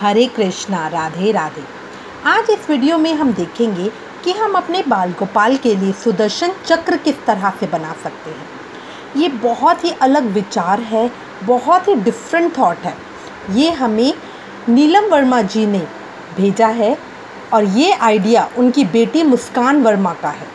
हरे कृष्णा, राधे राधे। आज इस वीडियो में हम देखेंगे कि हम अपने बाल गोपाल के लिए सुदर्शन चक्र किस तरह से बना सकते हैं। ये बहुत ही अलग विचार है, बहुत ही डिफरेंट थॉट है। ये हमें नीलम वर्मा जी ने भेजा है और ये आइडिया उनकी बेटी मुस्कान वर्मा का है।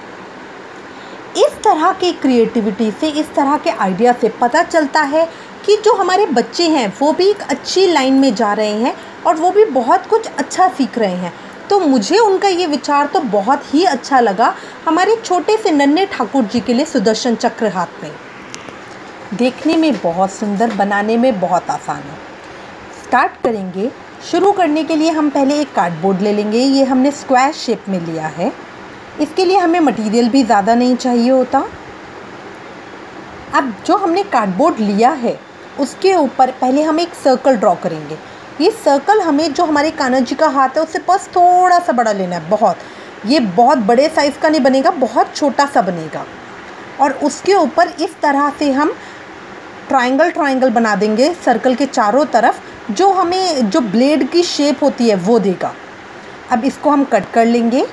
इस तरह की क्रिएटिविटी से, इस तरह के आइडिया से पता चलता है कि जो हमारे बच्चे हैं, वो भी एक अच्छी लाइन में जा रहे हैं और वो भी बहुत कुछ अच्छा सीख रहे हैं। तो मुझे उनका ये विचार तो बहुत ही अच्छा लगा। हमारे छोटे से नन्हे ठाकुर जी के लिए सुदर्शन चक्र हाथ में। देखने में बहुत सुंदर, बनाने में बहुत आसान है। स्टार्ट करेंगे। शुरू करने के लिए हम पहले एक कार्डबोर्ड ले लेंगे। ये हमने स्क्वायर शेप में लिया है। इसके लिए हमें मटेरियल भी ज़्यादा नहीं चाहिए होता। अब जो हमने कार्डबोर्ड लिया है, उसके ऊपर पहले हम एक सर्कल ड्रॉ करेंगे। ये सर्कल हमें जो हमारे कान्हा जी का हाथ है, उससे बस थोड़ा सा बड़ा लेना है, बहुत। ये बहुत बड़े साइज़ का नहीं बनेगा, बहुत छोटा सा बनेगा। और उसके ऊपर इस तरह से हम ट्रायंगल ट्रायंगल बना देंगे सर्कल के चारों तरफ़, जो हमें, जो ब्लेड की शेप होती है, वो देगा। अब इसको हम कट कर लेंगे।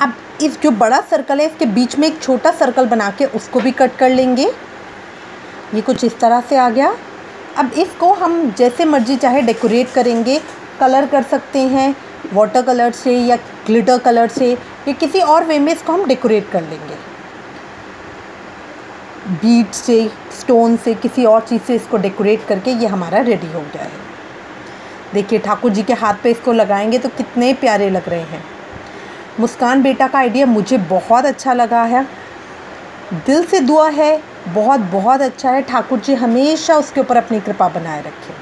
अब इस जो बड़ा सर्कल है, इसके बीच में एक छोटा सर्कल बना के उसको भी कट कर लेंगे। ये कुछ इस तरह से आ गया। अब इसको हम जैसे मर्ज़ी चाहे डेकोरेट करेंगे, कलर कर सकते हैं वाटर कलर से या ग्लिटर कलर से, या किसी और वे में इसको हम डेकोरेट कर लेंगे। बीट से स्टोन से, किसी और चीज़ से इसको डेकोरेट करके ये हमारा रेडी हो गया है। देखिए, ठाकुर जी के हाथ पे इसको लगाएँगे तो कितने प्यारे लग रहे हैं। मुस्कान बेटा का आइडिया मुझे बहुत अच्छा लगा है। दिल से दुआ है, बहुत बहुत अच्छा है। ठाकुर जी हमेशा उसके ऊपर अपनी कृपा बनाए रखें।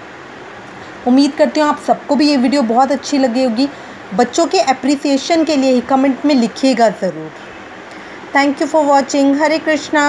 उम्मीद करती हूँ आप सबको भी ये वीडियो बहुत अच्छी लगी होगी। बच्चों के अप्रिसिएशन के लिए ही कमेंट में लिखिएगा ज़रूर। Thank you for watching Hare Krishna.